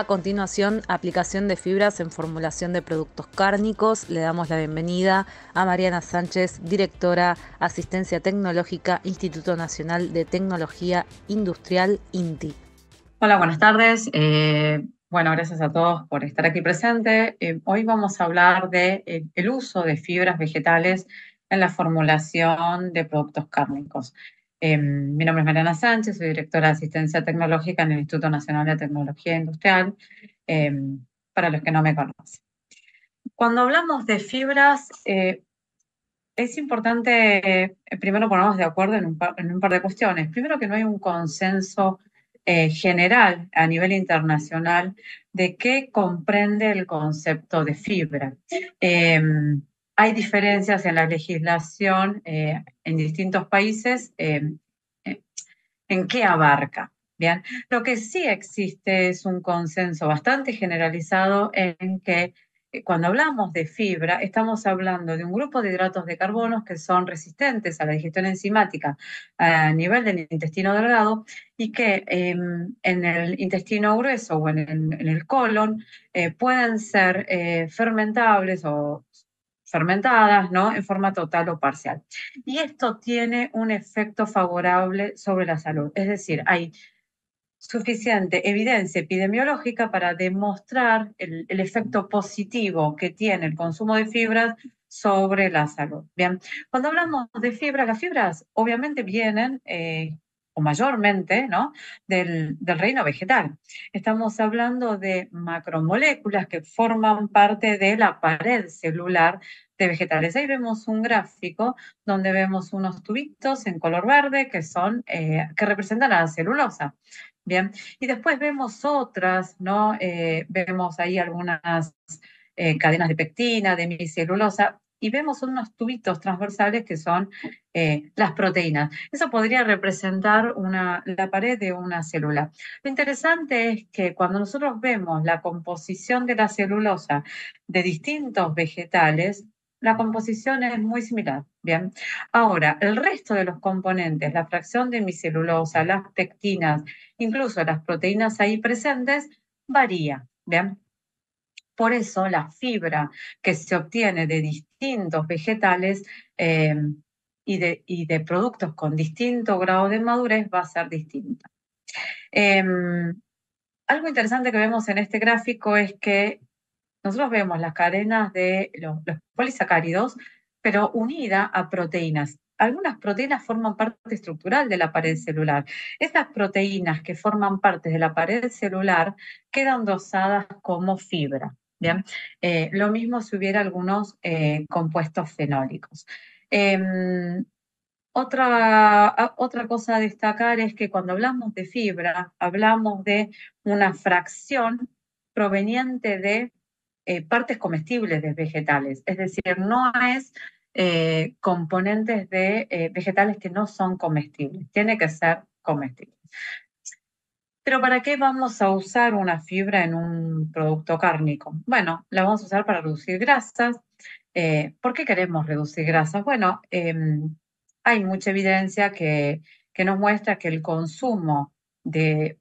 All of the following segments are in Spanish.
A continuación, aplicación de fibras en formulación de productos cárnicos. Le damos la bienvenida a Mariana Sánchez, directora Asistencia Tecnológica, Instituto Nacional de Tecnología Industrial, INTI. Hola, buenas tardes. Eh, bueno, gracias a todos por estar aquí presente. Eh, hoy vamos a hablar del de, eh, uso de fibras vegetales en la formulación de productos cárnicos. Em, mi nombre es Mariana Sánchez, soy directora de Asistencia Tecnológica en el Instituto Nacional de Tecnología Industrial, em, para los que no me conocen. Cuando hablamos de fibras, eh, es importante, eh, primero ponernos de acuerdo en un, par, de cuestiones. Primero que no hay un consenso eh, general a nivel internacional de qué comprende el concepto de fibra. Hay diferencias en la legislación eh, en distintos países eh, eh, en qué abarca. Lo que sí existe es un consenso bastante generalizado en que cuando hablamos de fibra, estamos hablando de un grupo de hidratos de carbono que son resistentes a la digestión enzimática a nivel del intestino delgado y que em, en el intestino grueso o en el, colon pueden ser fermentables o fermentadas, ¿no? En forma total o parcial. Y esto tiene un efecto favorable sobre la salud. Es decir, hay suficiente evidencia epidemiológica para demostrar el, efecto positivo que tiene el consumo de fibras sobre la salud. Bien, cuando hablamos de fibras, las fibras obviamente vienen eh, o mayormente, ¿no? Del, reino vegetal. Estamos hablando de macromoléculas que forman parte de la pared celular de vegetales. Ahí vemos un gráfico donde vemos unos tubitos en color verde que son, eh, que representan a la celulosa. Bien, y después vemos otras, ¿no? Eh, vemos ahí algunas eh, cadenas de pectina, de micelulosa, y vemos unos tubitos transversales que son eh, las proteínas. Eso podría representar una, la pared de una célula. Lo interesante es que cuando nosotros vemos la composición de la celulosa de distintos vegetales, la composición es muy similar. Bien. Ahora, el resto de los componentes, la fracción de micelulosa, las pectinas, incluso las proteínas ahí presentes, varía. Bien. Por eso la fibra que se obtiene de distintos vegetales eh, y, de, productos con distinto grado de madurez va a ser distinta. Em, algo interesante que vemos en este gráfico es que nosotros vemos las cadenas de los, polisacáridos, pero unida a proteínas algunas proteínas forman parte estructural de la pared celular. Estas proteínas que forman parte de la pared celular quedan dosadas como fibra. Bien, eh, lo mismo si hubiera algunos eh, compuestos fenólicos. Em, otra, otra cosa a destacar es que cuando hablamos de fibra, hablamos de una fracción proveniente de eh, partes comestibles de vegetales, es decir, no es componentes de vegetales que no son comestibles, tiene que ser comestible. Pero ¿para qué vamos a usar una fibra en un producto cárnico? Bueno, la vamos a usar para reducir grasas. Eh, ¿Por qué queremos reducir grasas? Bueno, em, hay mucha evidencia que, que nos muestra que el consumo de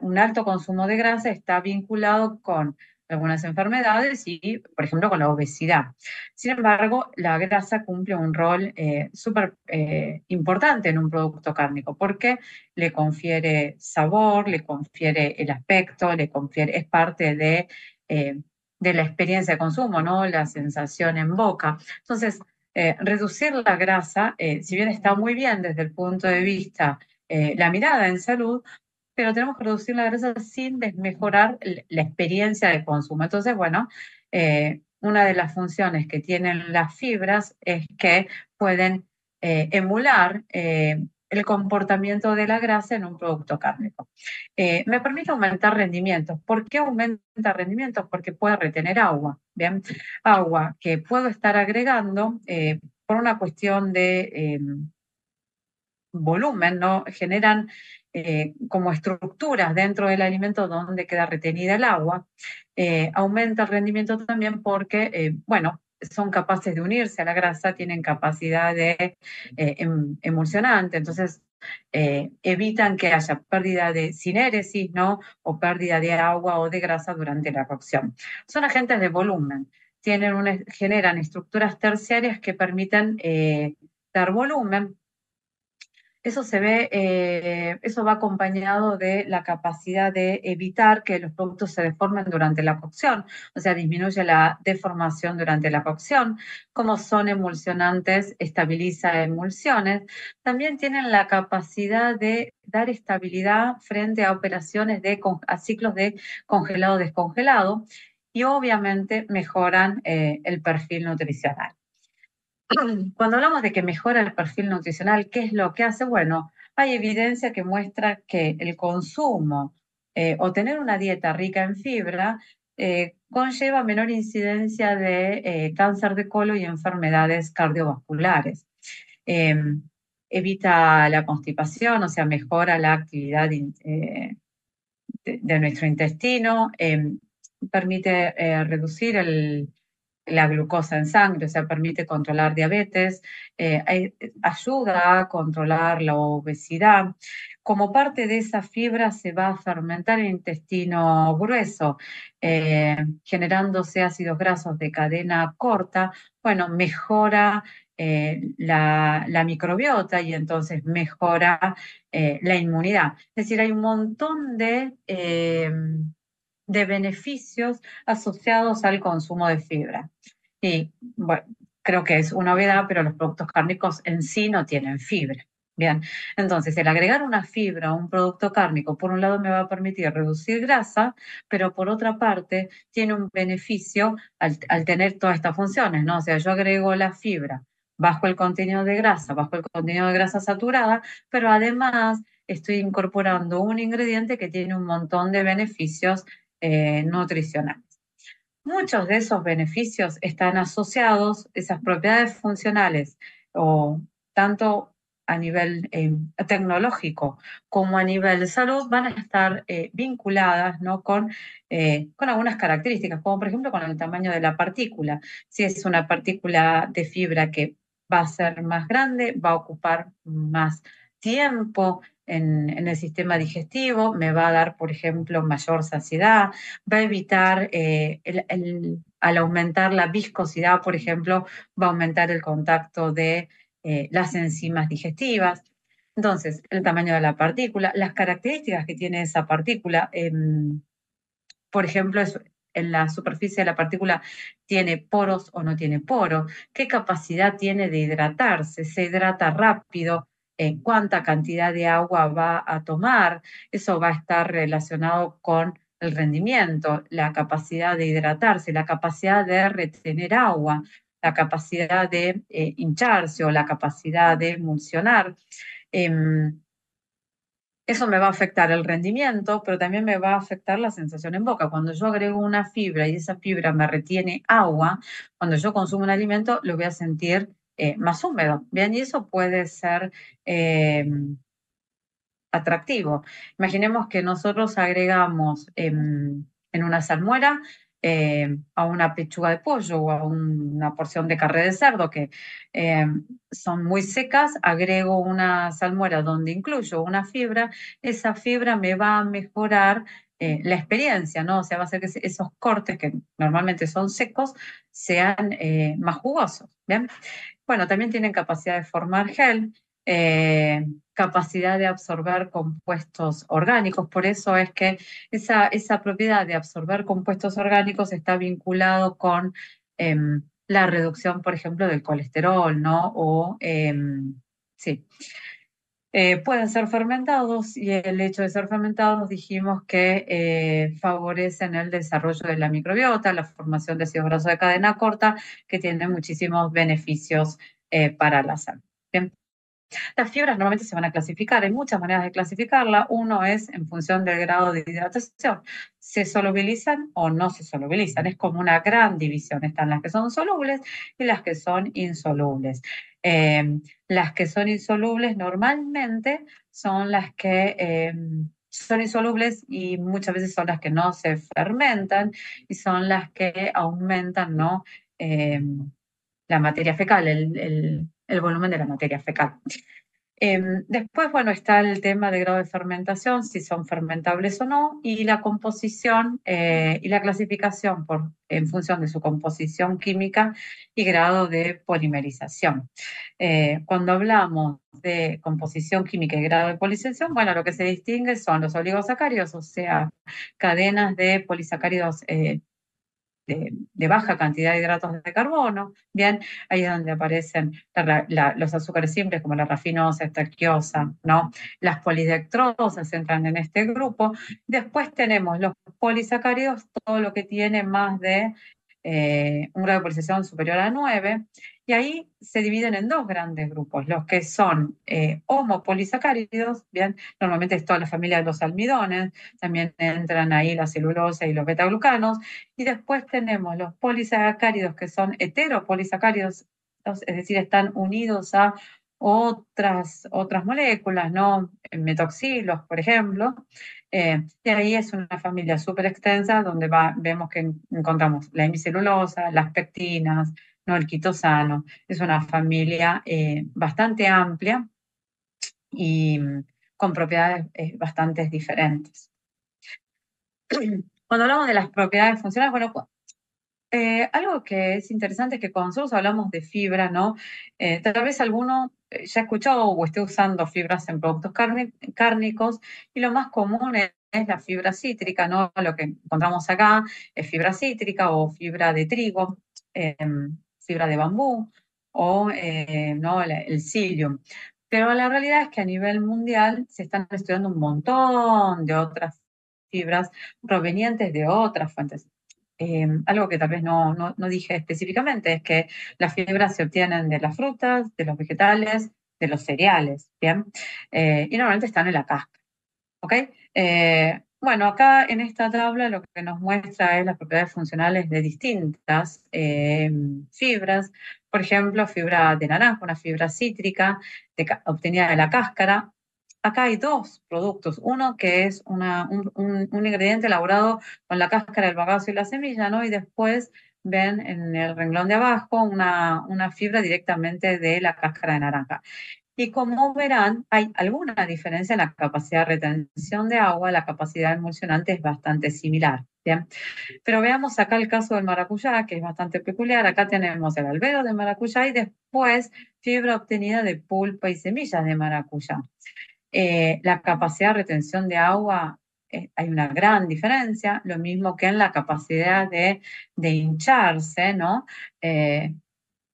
un alto consumo de grasa está vinculado con algunas enfermedades y, por ejemplo, con la obesidad. Sin embargo, la grasa cumple un rol eh, súper eh, importante en un producto cárnico porque le confiere sabor, le confiere el aspecto, le confiere, es parte de, eh, de la experiencia de consumo, ¿no? La sensación en boca. Entonces, reducir la grasa, si bien está muy bien desde el punto de vista la mirada en salud, pero tenemos que reducir la grasa sin desmejorar la experiencia de consumo. Entonces, bueno, eh, una de las funciones que tienen las fibras es que pueden eh, emular eh, el comportamiento de la grasa en un producto cárnico. me permite aumentar rendimientos. ¿Por qué aumenta rendimientos? Porque puede retener agua, ¿bien? Agua que puedo estar agregando por una cuestión de volumen, ¿no? Generan eh, como estructuras dentro del alimento donde queda retenida el agua. Eh, aumenta el rendimiento también porque, eh, bueno, son capaces de unirse a la grasa, tienen capacidad de em, emulsionante, entonces eh, evitan que haya pérdida de sinéresis, ¿no? O pérdida de agua o de grasa durante la cocción. Son agentes de volumen, tienen generan estructuras terciarias que permiten eh, dar volumen, eso se ve, eh, eso va acompañado de la capacidad de evitar que los productos se deformen durante la cocción, o sea, disminuye la deformación durante la cocción. Como son emulsionantes, estabiliza emulsiones. También tienen la capacidad de dar estabilidad frente a operaciones de a ciclos de congelado-descongelado y obviamente mejoran eh, el perfil nutricional. Cuando hablamos de que mejora el perfil nutricional, ¿qué es lo que hace? Bueno, hay evidencia que muestra que el consumo eh, o tener una dieta rica en fibra eh, conlleva menor incidencia de eh, cáncer de colon y enfermedades cardiovasculares. Em, evita la constipación, o sea, mejora la actividad de, de, nuestro intestino, em, permite reducir el, la glucosa en sangre, o sea, permite controlar diabetes, eh, ayuda a controlar la obesidad. Como parte de esa fibra se va a fermentar el intestino grueso, eh, generándose ácidos grasos de cadena corta. Bueno, mejora eh, la, la, microbiota y entonces mejora la inmunidad. Es decir, hay un montón de de beneficios asociados al consumo de fibra. Y bueno, creo que es una novedad, pero los productos cárnicos en sí no tienen fibra. Bien, entonces el agregar una fibra a un producto cárnico, por un lado me va a permitir reducir grasa, pero por otra parte tiene un beneficio al, al tener todas estas funciones, ¿no? O sea, yo agrego la fibra bajo el contenido de grasa, bajo el contenido de grasa saturada, pero además estoy incorporando un ingrediente que tiene un montón de beneficios eh, nutricionales. Muchos de esos beneficios están asociados, esas propiedades funcionales, o tanto a nivel eh, tecnológico como a nivel de salud, van a estar eh, vinculadas ¿no? con, con algunas características, como por ejemplo con el tamaño de la partícula. Si es una partícula de fibra que va a ser más grande, va a ocupar más tiempo, en, el sistema digestivo, me va a dar, por ejemplo, mayor saciedad, va a evitar, eh, al aumentar la viscosidad, por ejemplo, va a aumentar el contacto de eh, las enzimas digestivas. Entonces, el tamaño de la partícula, las características que tiene esa partícula, em, por ejemplo, en la superficie de la partícula tiene poros o no tiene poros, qué capacidad tiene de hidratarse, se hidrata rápido, cuánta cantidad de agua va a tomar. Eso va a estar relacionado con el rendimiento, la capacidad de hidratarse, la capacidad de retener agua, la capacidad de eh, hincharse o la capacidad de emulsionar. Em, eso me va a afectar el rendimiento, pero también me va a afectar la sensación en boca. Cuando yo agrego una fibra y esa fibra me retiene agua, cuando yo consumo un alimento lo voy a sentir eh, más húmedo. Bien, y eso puede ser eh, atractivo. Imaginemos que nosotros agregamos en una salmuera eh, a una pechuga de pollo o a una porción de carne de cerdo que son muy secas, agrego una salmuera donde incluyo una fibra, esa fibra me va a mejorar la experiencia, ¿no? O sea, va a hacer que esos cortes que normalmente son secos sean más jugosos, ¿bien? Bueno, también tienen capacidad de formar gel, eh, capacidad de absorber compuestos orgánicos. Por eso es que esa, esa propiedad de absorber compuestos orgánicos está vinculado con em, la reducción, por ejemplo, del colesterol, ¿no? O, em, sí. Eh, pueden ser fermentados y el hecho de ser fermentados dijimos que eh, favorecen el desarrollo de la microbiota, la formación de ácidos grasos de cadena corta, que tienen muchísimos beneficios eh, para la salud. Las fibras normalmente se van a clasificar, hay muchas maneras de clasificarla. Uno es en función del grado de hidratación. ¿Se solubilizan o no se solubilizan? Es como una gran división. Están las que son solubles y las que son insolubles. Em, las que son insolubles normalmente son las que em, son insolubles y muchas veces son las que no se fermentan y son las que aumentan ¿no? Em, la materia fecal, el, el volumen de la materia fecal. Em, después, bueno, está el tema de grado de fermentación, si son fermentables o no, y la composición eh, y la clasificación en función de su composición química y grado de polimerización. Eh, cuando hablamos de composición química y grado de polimerización, bueno, lo que se distingue son los oligosacáridos, o sea, cadenas de polisacáridos de, baja cantidad de hidratos de carbono, bien, ahí es donde aparecen los azúcares simples como la rafinosa, estaquiosa, ¿no? Las polidextrosas entran en este grupo. Después tenemos los polisacáridos, todo lo que tiene más de eh, un grado de polinización superior a 9, y ahí se dividen en dos grandes grupos, los que son eh, homopolisacáridos, bien, normalmente es toda la familia de los almidones, también entran ahí la celulosa y los betaglucanos, y después tenemos los polisacáridos que son heteropolisacáridos, es decir, están unidos a otras, otras moléculas, ¿no? Metoxilos, por ejemplo. Eh, y ahí es una familia súper extensa donde vemos que encontramos la hemicelulosa, las pectinas, ¿no? el quitosano. Es una familia eh, bastante amplia y mm, con propiedades eh, bastante diferentes. Cuando hablamos de las propiedades funcionales, bueno, eh, algo que es interesante es que cuando nosotros hablamos de fibra, ¿no? Tal vez alguno ya ha escuchado o esté usando fibras en productos cárnicos y lo más común es, la fibra cítrica, ¿no? Lo que encontramos acá es fibra cítrica o fibra de trigo, em, fibra de bambú o ¿no? el, el. Pero la realidad es que a nivel mundial se están estudiando un montón de otras fibras provenientes de otras fuentes Em, algo que tal vez no, no, dije específicamente es que las fibras se obtienen de las frutas, de los vegetales, de los cereales, ¿bien? Eh, y normalmente están en la cáscara, ¿ok? Eh, bueno, acá en esta tabla lo que nos muestra es las propiedades funcionales de distintas em, fibras. Por ejemplo, fibra de naranja, una fibra cítrica obtenida de la cáscara, acá hay dos productos. Uno que es un, ingrediente elaborado con la cáscara, el bagazo y la semilla, ¿no? Y después ven en el renglón de abajo una fibra directamente de la cáscara de naranja. Y como verán, hay alguna diferencia en la capacidad de retención de agua, la capacidad emulsionante es bastante similar. Pero veamos acá el caso del maracuyá, que es bastante peculiar. Acá tenemos el albedo de maracuyá y después fibra obtenida de pulpa y semillas de maracuyá. Eh, la capacidad de retención de agua, eh, hay una gran diferencia, lo mismo que en la capacidad de, hincharse, ¿no? Eh,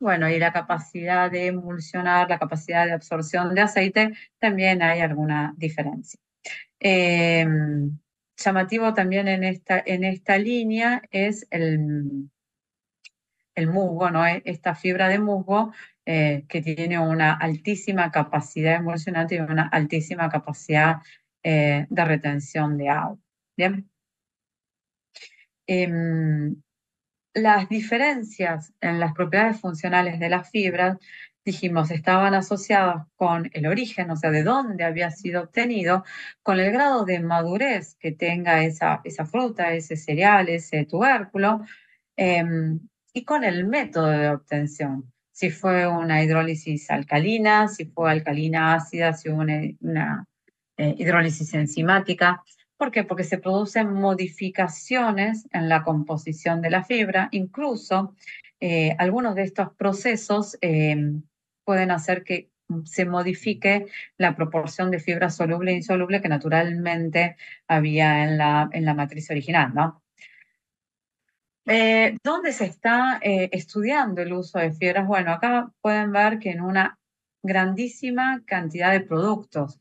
bueno, y la capacidad de emulsionar, la capacidad de absorción de aceite, también hay alguna diferencia. llamativo también en esta, en esta línea es el, el musgo, ¿no? Esta fibra de musgo eh, que tiene una altísima capacidad emulsionante y una altísima capacidad eh, de retención de agua. Bien. Las diferencias en las propiedades funcionales de las fibras, dijimos, estaban asociadas con el origen, o sea, de dónde había sido obtenido, con el grado de madurez que tenga esa, fruta, ese cereal, ese tubérculo, em, y con el método de obtención si fue una hidrólisis alcalina, si fue alcalina ácida, si hubo una, eh, hidrólisis enzimática. ¿Por qué? Porque se producen modificaciones en la composición de la fibra, incluso eh, algunos de estos procesos eh, pueden hacer que se modifique la proporción de fibra soluble e insoluble que naturalmente había en la, en la matriz original. Eh, ¿Dónde se está eh, estudiando el uso de fibras? Bueno, acá pueden ver que en una grandísima cantidad de productos.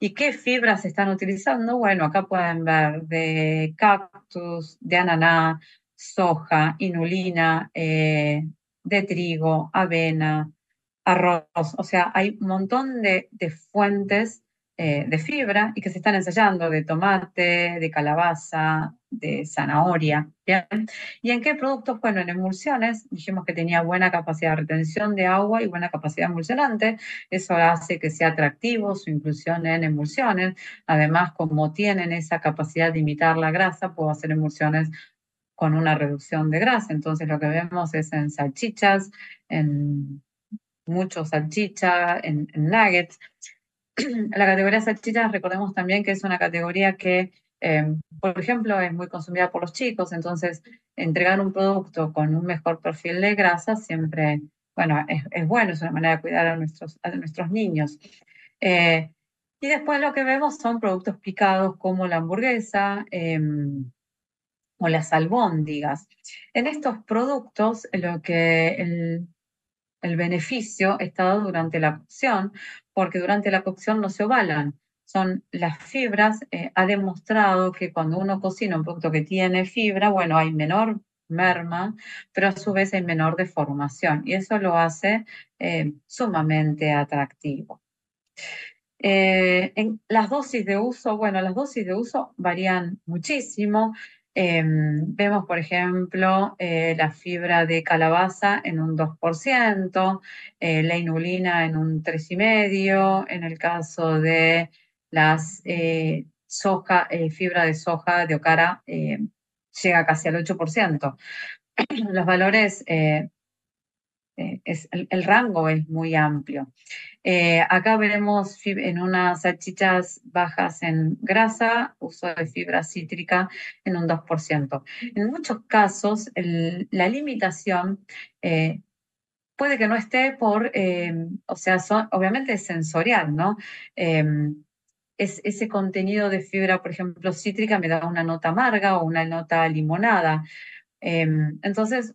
¿Y qué fibras están utilizando? Bueno, acá pueden ver de cactus, de ananá, soja, inulina, eh, de trigo, avena, arroz. O sea, hay un montón de, de fuentes de fibra y que se están ensayando de tomate, de calabaza, de zanahoria. ¿Y en qué productos? Bueno, en emulsiones dijimos que tenía buena capacidad de retención de agua y buena capacidad emulsionante. Eso hace que sea atractivo su inclusión en emulsiones. Además, como tienen esa capacidad de imitar la grasa, puedo hacer emulsiones con una reducción de grasa. Entonces, lo que vemos es en salchichas, en muchos salchichas, en, nuggets. la categoría salchichas, recordemos también que es una categoría que, em, por ejemplo, es muy consumida por los chicos, entonces entregar un producto con un mejor perfil de grasa siempre, bueno, es, bueno, es una manera de cuidar a nuestros, niños. Eh, y después lo que vemos son productos picados como la hamburguesa em, o las albóndigas. En estos productos, lo que el, el beneficio está dado durante la cocción, porque durante la cocción no se ovalan. Son las fibras, eh, ha demostrado que cuando uno cocina un producto que tiene fibra, bueno, hay menor merma, pero a su vez hay menor deformación y eso lo hace eh, sumamente atractivo. Eh, las dosis de uso, bueno, las dosis de uso varían muchísimo. Em, vemos, por ejemplo, la fibra de calabaza en un 2%, eh, la inulina en un 3,5%, en el caso de las soja, fibra de soja de ocara llega casi al 8%. Los valores eh, es, el, rango es muy amplio. Eh, acá veremos en unas salchichas bajas en grasa, uso de fibra cítrica en un 2%. En muchos casos, la limitación eh, puede que no esté por, o sea, obviamente es sensorial, ¿no? Es, ese contenido de fibra, por ejemplo, cítrica me da una nota amarga o una nota limonada. entonces,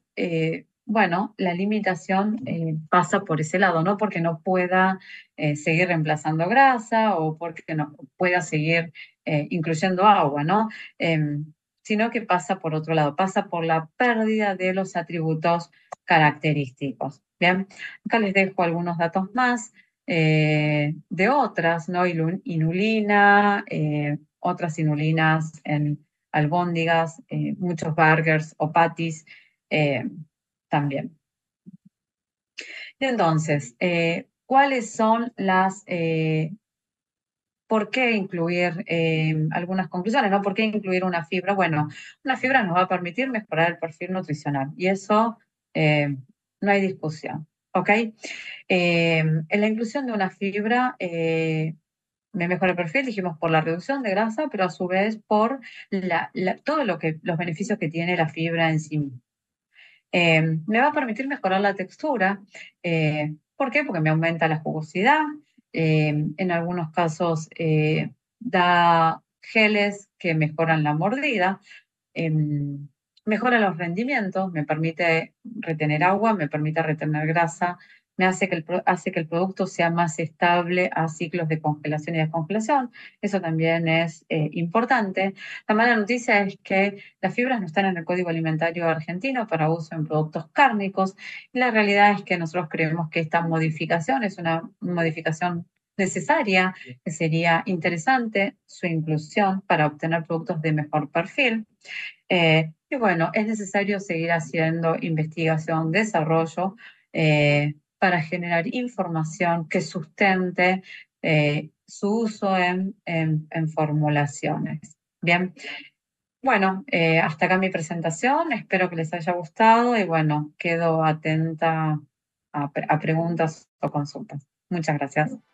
bueno, la limitación eh, pasa por ese lado, no porque no pueda eh, seguir reemplazando grasa o porque no pueda seguir eh, incluyendo agua, ¿no? Em, sino que pasa por otro lado, pasa por la pérdida de los atributos característicos. Acá les dejo algunos datos más de otras, ¿no? Inulina, otras inulinas en albóndigas, muchos burgers o patties también. Entonces, eh, ¿cuáles son las... Eh, ¿Por qué incluir eh, algunas conclusiones? ¿no? ¿Por qué incluir una fibra? Bueno, una fibra nos va a permitir mejorar el perfil nutricional y eso no hay discusión. ¿Ok? en la inclusión de una fibra me mejora el perfil, dijimos por la reducción de grasa, pero a su vez por todo lo los beneficios que tiene la fibra en sí misma. Eh, me va a permitir mejorar la textura. Eh, ¿Por qué? Porque me aumenta la jugosidad. Eh, en algunos casos da geles que mejoran la mordida. Mejora los rendimientos, me permite retener agua, me permite retener grasa, me hace que, el, hace que el producto sea más estable a ciclos de congelación y descongelación. Eso también es eh, importante. La mala noticia es que las fibras no están en el Código Alimentario argentino para uso en productos cárnicos. la realidad es que nosotros creemos que esta modificación es una modificación necesaria, que sería interesante su inclusión para obtener productos de mejor perfil. Eh, y bueno, es necesario seguir haciendo investigación, desarrollo, eh, para generar información que sustente eh, su uso en, formulaciones. Bien, bueno, hasta acá mi presentación, espero que les haya gustado y bueno, quedo atenta a preguntas o consultas. Muchas gracias.